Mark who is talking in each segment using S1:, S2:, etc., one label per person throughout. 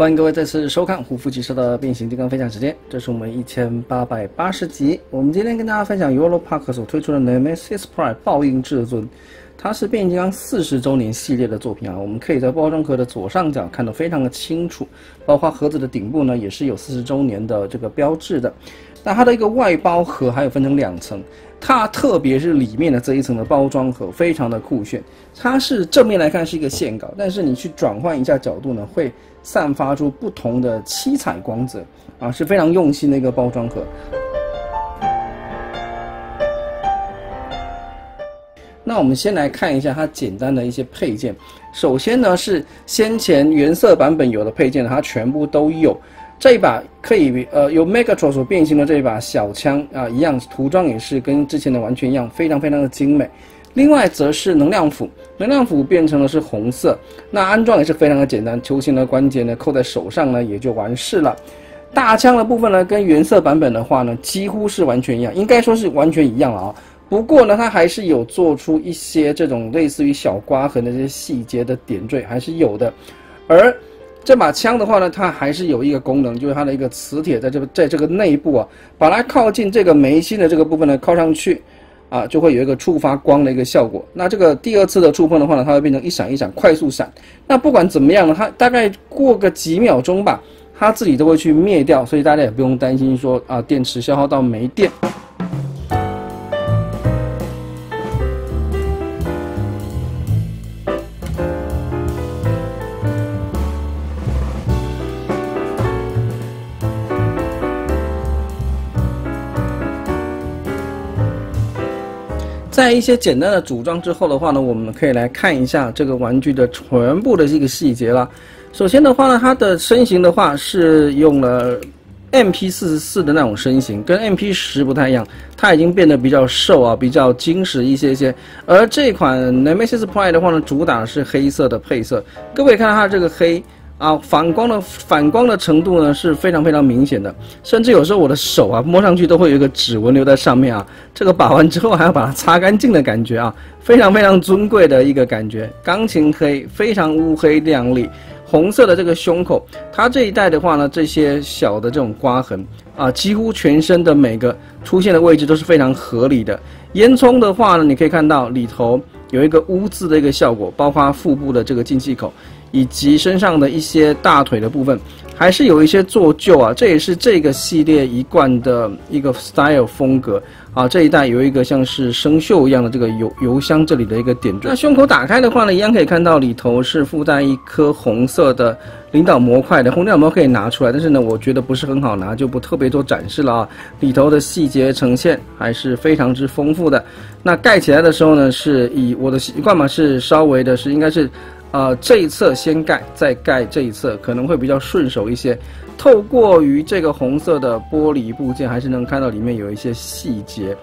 S1: 欢迎各位再次收看胡夫骑车的变形金刚分享时间，这是我们一千八百八十集。我们今天跟大家分享 Euro Park 所推出的 Nemesis Prime 爆音至尊，它是变形金刚四十周年系列的作品啊。我们可以在包装盒的左上角看得非常的清楚，包括盒子的顶部呢也是有四十周年的这个标志的。那它的一个外包盒还有分成两层，它特别是里面的这一层的包装盒非常的酷炫。它是正面来看是一个线稿，但是你去转换一下角度呢，会散发出不同的七彩光泽啊，是非常用心的一个包装盒。那我们先来看一下它简单的一些配件。首先呢是先前原色版本有的配件，它全部都有。这一把可以呃由 Megatron 所变形的这一把小枪啊，一样涂装也是跟之前的完全一样，非常非常的精美。另外则是能量斧，能量斧变成了是红色，那安装也是非常的简单，球形的关节呢扣在手上呢也就完事了。大枪的部分呢跟原色版本的话呢几乎是完全一样，应该说是完全一样了啊。不过呢它还是有做出一些这种类似于小刮痕的这些细节的点缀还是有的，而。这把枪的话呢，它还是有一个功能，就是它的一个磁铁在这个在这个内部啊，把它靠近这个眉心的这个部分呢靠上去，啊，就会有一个触发光的一个效果。那这个第二次的触碰的话呢，它会变成一闪一闪，快速闪。那不管怎么样呢，它大概过个几秒钟吧，它自己都会去灭掉，所以大家也不用担心说啊，电池消耗到没电。在一些简单的组装之后的话呢，我们可以来看一下这个玩具的全部的这个细节了。首先的话呢，它的身形的话是用了 MP 四十四的那种身形，跟 MP 十不太一样，它已经变得比较瘦啊，比较精实一些些。而这款 Nemesis Prime 的话呢，主打是黑色的配色，各位看它这个黑。啊，反光的反光的程度呢是非常非常明显的，甚至有时候我的手啊摸上去都会有一个指纹留在上面啊。这个把完之后还要把它擦干净的感觉啊，非常非常尊贵的一个感觉。钢琴黑，非常乌黑亮丽，红色的这个胸口，它这一带的话呢，这些小的这种刮痕啊，几乎全身的每个出现的位置都是非常合理的。烟囱的话呢，你可以看到里头有一个污渍的一个效果，包括腹部的这个进气口。以及身上的一些大腿的部分，还是有一些做旧啊，这也是这个系列一贯的一个 style 风格啊。这一代有一个像是生锈一样的这个油油箱，这里的一个点缀。那胸口打开的话呢，一样可以看到里头是附带一颗红色的领导模块的，红领导模可以拿出来，但是呢，我觉得不是很好拿，就不特别做展示了啊。里头的细节呈现还是非常之丰富的。那盖起来的时候呢，是以我的习惯嘛，是稍微的是应该是。呃，这一侧先盖，再盖这一侧，可能会比较顺手一些。透过于这个红色的玻璃部件，还是能看到里面有一些细节。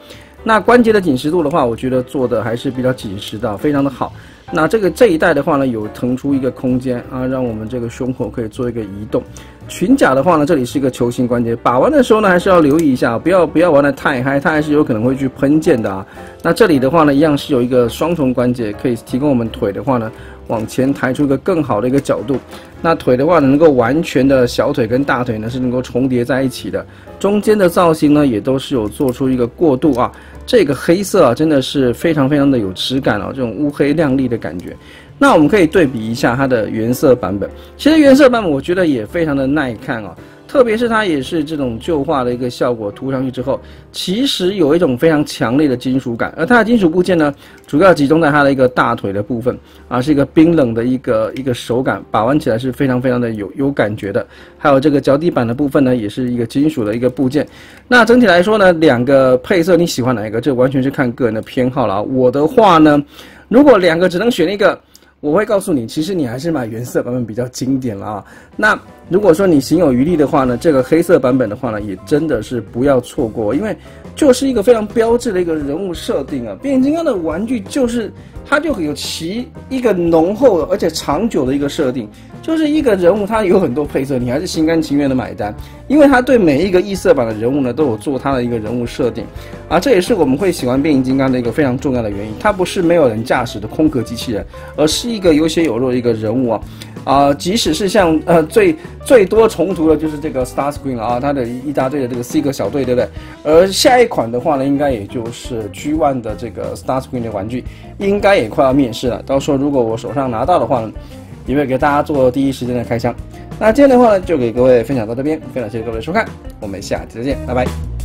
S1: 那关节的紧实度的话，我觉得做的还是比较紧实的，非常的好。那这个这一代的话呢，有腾出一个空间啊，让我们这个胸口可以做一个移动。裙甲的话呢，这里是一个球形关节，把玩的时候呢，还是要留意一下，不要不要玩的太嗨，它还是有可能会去喷溅的啊。那这里的话呢，一样是有一个双重关节，可以提供我们腿的话呢。往前抬出一个更好的一个角度，那腿的话呢，能够完全的小腿跟大腿呢是能够重叠在一起的。中间的造型呢也都是有做出一个过渡啊。这个黑色啊真的是非常非常的有质感哦，这种乌黑亮丽的感觉。那我们可以对比一下它的原色版本，其实原色版本我觉得也非常的耐看啊。特别是它也是这种旧化的一个效果，涂上去之后，其实有一种非常强烈的金属感。而它的金属部件呢，主要集中在它的一个大腿的部分，啊，是一个冰冷的一个一个手感，把玩起来是非常非常的有有感觉的。还有这个脚底板的部分呢，也是一个金属的一个部件。那整体来说呢，两个配色你喜欢哪一个？这完全是看个人的偏好了啊。我的话呢，如果两个只能选一个。我会告诉你，其实你还是买原色版本比较经典了啊。那如果说你心有余力的话呢，这个黑色版本的话呢，也真的是不要错过，因为就是一个非常标志的一个人物设定啊。变形金刚的玩具就是它就有其一个浓厚的而且长久的一个设定。就是一个人物，它有很多配色，你还是心甘情愿的买单，因为它对每一个异色版的人物呢，都有做它的一个人物设定，啊，这也是我们会喜欢变形金刚的一个非常重要的原因。它不是没有人驾驶的空壳机器人，而是一个有血有肉的一个人物啊，啊，即使是像呃最最多重图的就是这个 Star Screen 了啊，它的一大堆的这个 C 个小队，对不对？而下一款的话呢，应该也就是 G One 的这个 Star Screen 的玩具，应该也快要面世了。到时候如果我手上拿到的话呢，也会给大家做第一时间的开箱。那今天的话呢，就给各位分享到这边，非常谢谢各位收看，我们下期再见，拜拜。